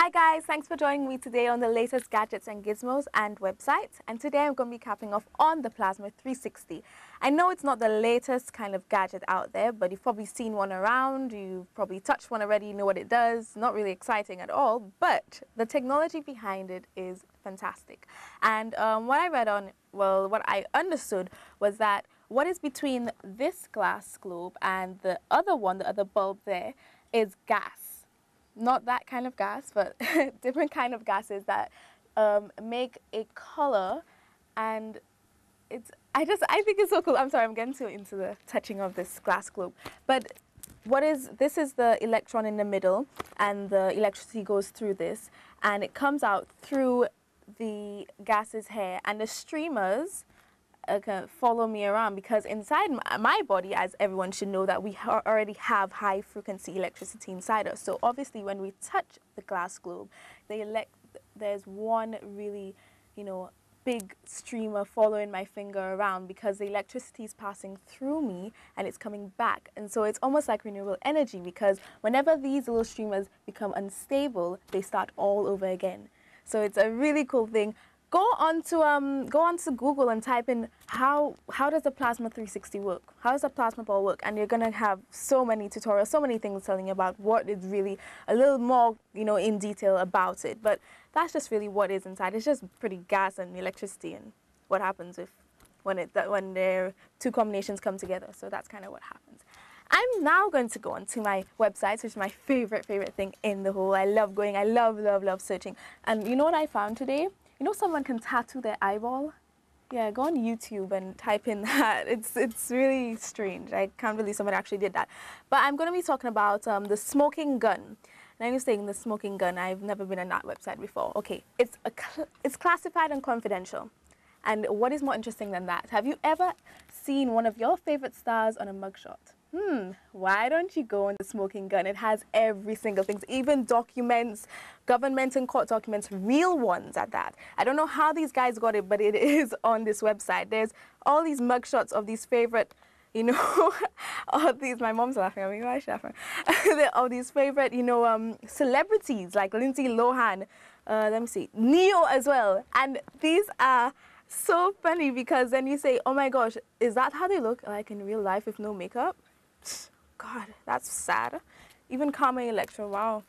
Hi guys, thanks for joining me today on the latest gadgets and gizmos and websites. And today I'm going to be capping off on the Plasma 360. I know it's not the latest kind of gadget out there, but you've probably seen one around, you've probably touched one already, you know what it does. Not really exciting at all, but the technology behind it is fantastic. And um, what I read on, well, what I understood was that what is between this glass globe and the other one, the other bulb there, is gas not that kind of gas, but different kind of gases that um, make a color and it's I just I think it's so cool. I'm sorry, I'm getting too into the touching of this glass globe. But what is this is the electron in the middle and the electricity goes through this and it comes out through the gas's hair and the streamers uh, follow me around because inside my body, as everyone should know, that we already have high frequency electricity inside us. So obviously, when we touch the glass globe, the there's one really, you know, big streamer following my finger around because the electricity is passing through me and it's coming back. And so it's almost like renewable energy because whenever these little streamers become unstable, they start all over again. So it's a really cool thing go on to um go on to Google and type in how how does the plasma 360 work? How does the plasma ball work? And you're gonna have so many tutorials, so many things telling you about what is really a little more you know in detail about it. But that's just really what is inside. It's just pretty gas and electricity and what happens if when it when their two combinations come together. So that's kind of what happens. I'm now going to go on to my website, which is my favorite, favorite thing in the whole. I love going, I love, love, love searching. And you know what I found today? You know someone can tattoo their eyeball? Yeah, go on YouTube and type in that. It's, it's really strange. I can't believe someone actually did that. But I'm going to be talking about um, the smoking gun. Now you're saying the smoking gun, I've never been on that website before. Okay, it's, a cl it's classified and confidential. And what is more interesting than that? Have you ever seen one of your favorite stars on a mugshot? Hmm, why don't you go on the smoking gun? It has every single thing, even documents, government and court documents, real ones at that. I don't know how these guys got it, but it is on this website. There's all these mugshots of these favorite you know, all these, my mom's laughing at me, why is she laughing? all these favorite, you know, um, celebrities like Lindsay Lohan, uh, let me see, Ne-Yo as well. And these are so funny because then you say, oh my gosh, is that how they look like in real life with no makeup? God, that's sad. Even Carmen Electra, wow.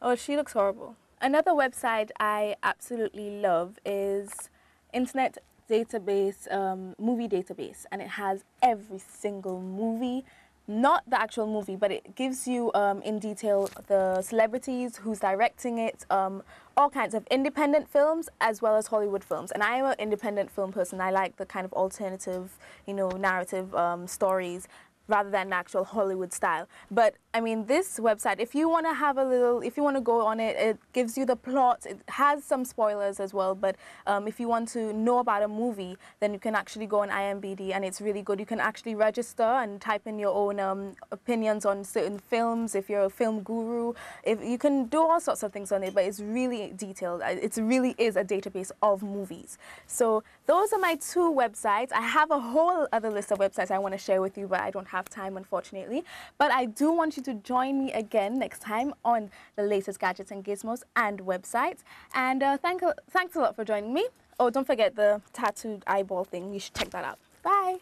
Oh, she looks horrible. Another website I absolutely love is Internet Database, um, Movie Database, and it has every single movie not the actual movie, but it gives you um, in detail the celebrities, who's directing it, um, all kinds of independent films as well as Hollywood films. And I am an independent film person. I like the kind of alternative, you know, narrative um, stories rather than actual Hollywood style. But I mean, this website, if you want to have a little, if you want to go on it, it gives you the plot. It has some spoilers as well, but um, if you want to know about a movie, then you can actually go on IMBD and it's really good. You can actually register and type in your own um, opinions on certain films if you're a film guru. If You can do all sorts of things on it, but it's really detailed. It really is a database of movies. So those are my two websites. I have a whole other list of websites I want to share with you, but I don't have time, unfortunately. But I do want you to join me again next time on the latest gadgets and gizmos and websites. And uh, thank, thanks a lot for joining me. Oh, don't forget the tattooed eyeball thing. You should check that out. Bye.